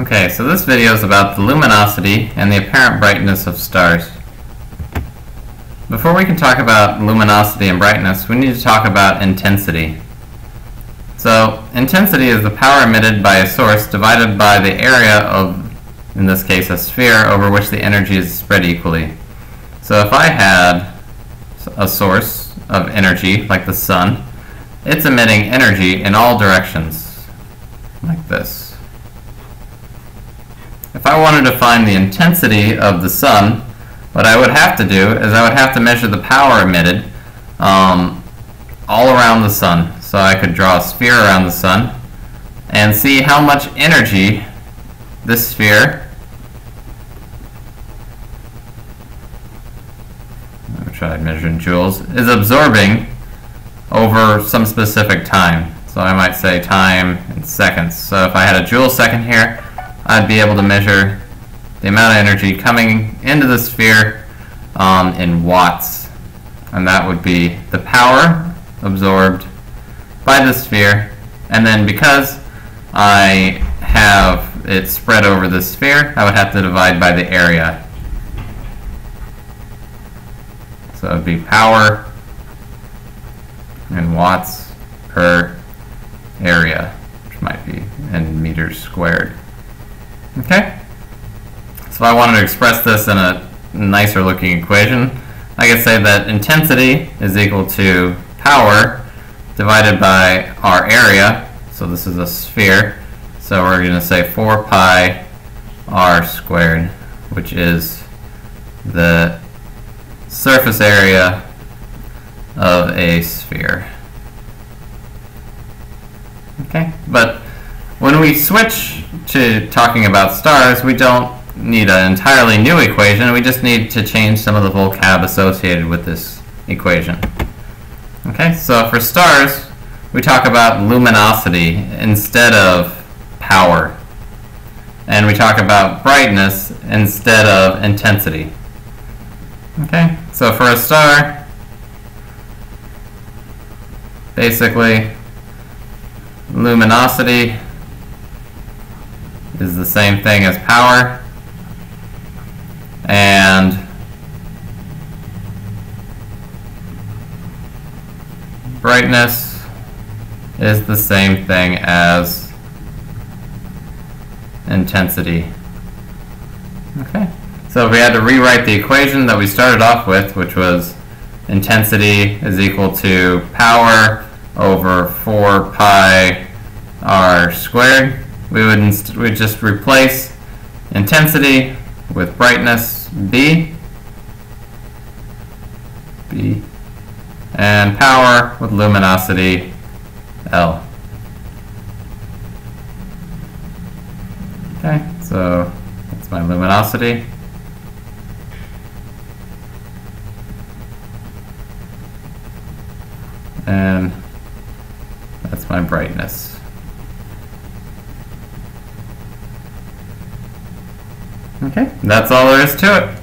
Okay, so this video is about the luminosity and the apparent brightness of stars. Before we can talk about luminosity and brightness, we need to talk about intensity. So, intensity is the power emitted by a source divided by the area of, in this case, a sphere over which the energy is spread equally. So if I had a source of energy, like the sun, it's emitting energy in all directions, like this. If I wanted to find the intensity of the sun, what I would have to do is I would have to measure the power emitted um, all around the sun. So I could draw a sphere around the sun and see how much energy this sphere try measure in joules is absorbing over some specific time. So I might say time in seconds. So if I had a joule second here, I'd be able to measure the amount of energy coming into the sphere um, in watts. And that would be the power absorbed by the sphere. And then because I have it spread over the sphere, I would have to divide by the area. So it would be power in watts per area, which might be in meters squared. Okay? So if I wanted to express this in a nicer looking equation, I could say that intensity is equal to power divided by our area. So this is a sphere. So we're going to say 4 pi r squared, which is the surface area of a sphere. Okay, but when we switch to talking about stars, we don't need an entirely new equation. We just need to change some of the vocab associated with this equation. Okay, so for stars, we talk about luminosity instead of power. And we talk about brightness instead of intensity. Okay, so for a star, basically, luminosity is the same thing as power. And brightness is the same thing as intensity. Okay, so if we had to rewrite the equation that we started off with, which was intensity is equal to power over 4 pi r squared we would we just replace intensity with brightness B, B, and power with luminosity L. Okay, so that's my luminosity. And that's my brightness. Okay, that's all there is to it.